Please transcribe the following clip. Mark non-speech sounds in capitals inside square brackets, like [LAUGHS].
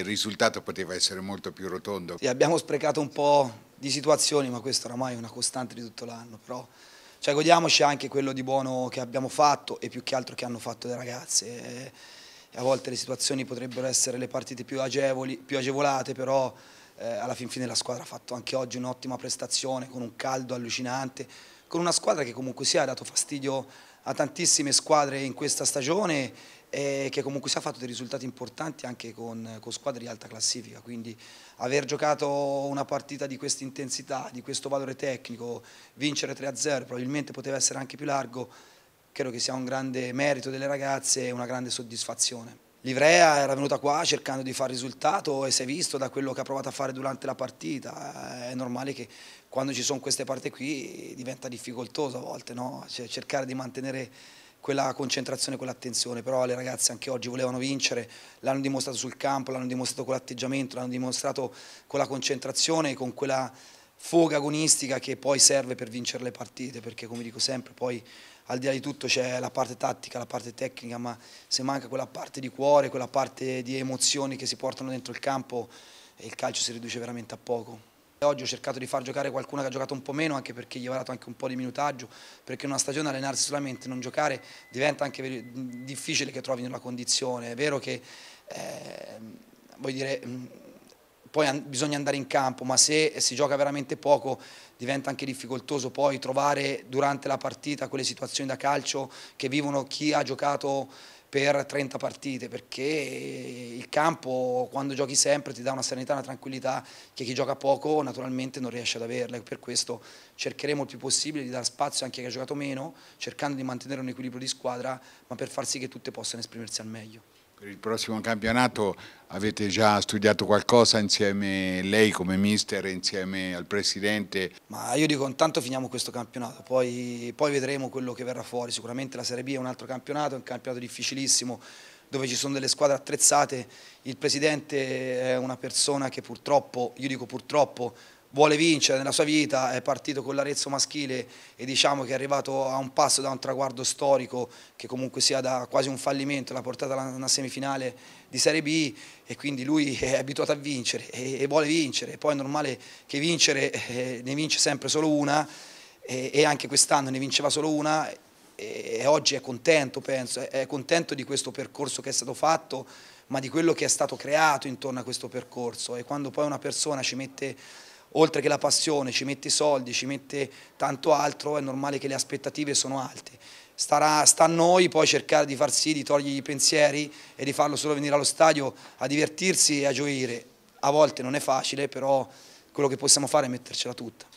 Il risultato poteva essere molto più rotondo. Sì, abbiamo sprecato un po' di situazioni, ma questo oramai è una costante di tutto l'anno. Però cioè, godiamoci anche quello di buono che abbiamo fatto e più che altro che hanno fatto le ragazze. E, a volte le situazioni potrebbero essere le partite più, agevoli, più agevolate, però eh, alla fin fine la squadra ha fatto anche oggi un'ottima prestazione, con un caldo allucinante, con una squadra che comunque sia ha dato fastidio a tantissime squadre in questa stagione e che comunque si ha fatto dei risultati importanti anche con, con squadre di alta classifica, quindi aver giocato una partita di questa intensità, di questo valore tecnico, vincere 3-0 probabilmente poteva essere anche più largo, credo che sia un grande merito delle ragazze e una grande soddisfazione. Livrea era venuta qua cercando di fare risultato e si è visto da quello che ha provato a fare durante la partita. È normale che quando ci sono queste parti qui diventa difficoltoso a volte, no? cioè, cercare di mantenere quella concentrazione, quell'attenzione, però le ragazze anche oggi volevano vincere, l'hanno dimostrato sul campo, l'hanno dimostrato con l'atteggiamento, l'hanno dimostrato con la concentrazione, con quella foga agonistica che poi serve per vincere le partite, perché come dico sempre poi al di là di tutto c'è la parte tattica, la parte tecnica, ma se manca quella parte di cuore, quella parte di emozioni che si portano dentro il campo, il calcio si riduce veramente a poco. Oggi ho cercato di far giocare qualcuno che ha giocato un po' meno, anche perché gli ho dato anche un po' di minutaggio, perché in una stagione allenarsi solamente e non giocare diventa anche difficile che trovi nella condizione. È vero che, eh, vuoi dire poi bisogna andare in campo, ma se si gioca veramente poco diventa anche difficoltoso poi trovare durante la partita quelle situazioni da calcio che vivono chi ha giocato per 30 partite, perché il campo quando giochi sempre ti dà una serenità, una tranquillità che chi gioca poco naturalmente non riesce ad averla per questo cercheremo il più possibile di dare spazio anche a chi ha giocato meno, cercando di mantenere un equilibrio di squadra, ma per far sì che tutte possano esprimersi al meglio. Per il prossimo campionato avete già studiato qualcosa insieme lei come mister, insieme al presidente? Ma io dico intanto finiamo questo campionato, poi, poi vedremo quello che verrà fuori. Sicuramente la Serie B è un altro campionato, è un campionato difficilissimo dove ci sono delle squadre attrezzate. Il presidente è una persona che purtroppo, io dico purtroppo, vuole vincere nella sua vita, è partito con l'Arezzo maschile e diciamo che è arrivato a un passo da un traguardo storico che comunque sia da quasi un fallimento, l'ha portata a una semifinale di Serie B e quindi lui [LAUGHS] è abituato a vincere e, vuole vincere, poi è normale che vincere eh, ne vince sempre solo una e, anche quest'anno ne vinceva solo una e, oggi è contento penso, è contento di questo percorso che è stato fatto ma di quello che è stato creato intorno a questo percorso. E quando poi una persona ci mette oltre che la passione, ci mette i soldi, ci mette tanto altro, è normale che le aspettative sono alte. Starà, sta a noi poi cercare di far sì, di togliergli i pensieri e di farlo solo venire allo stadio a divertirsi e a gioire. A volte non è facile, però quello che possiamo fare è mettercela tutta.